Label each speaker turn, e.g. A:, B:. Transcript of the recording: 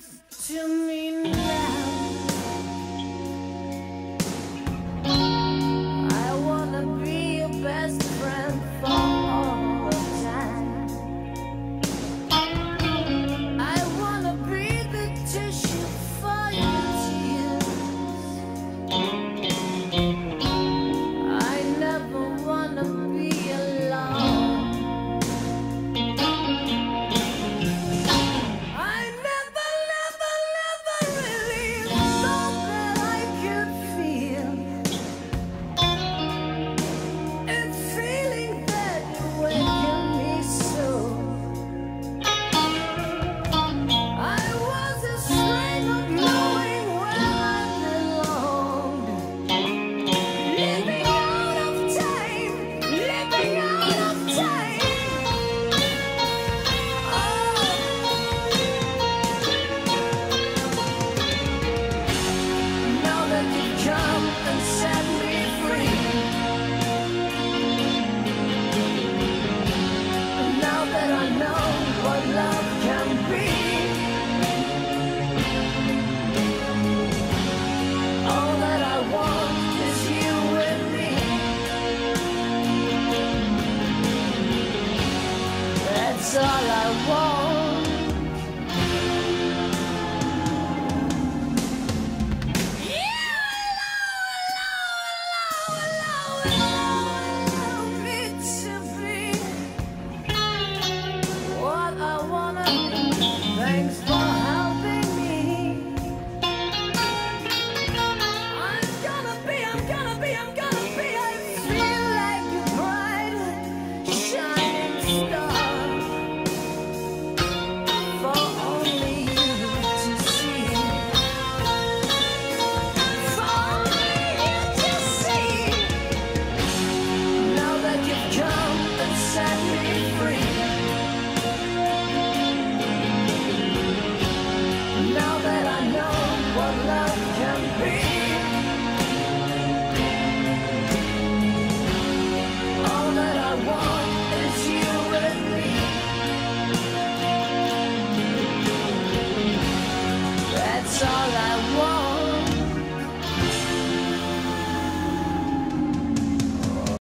A: to me now. All I want.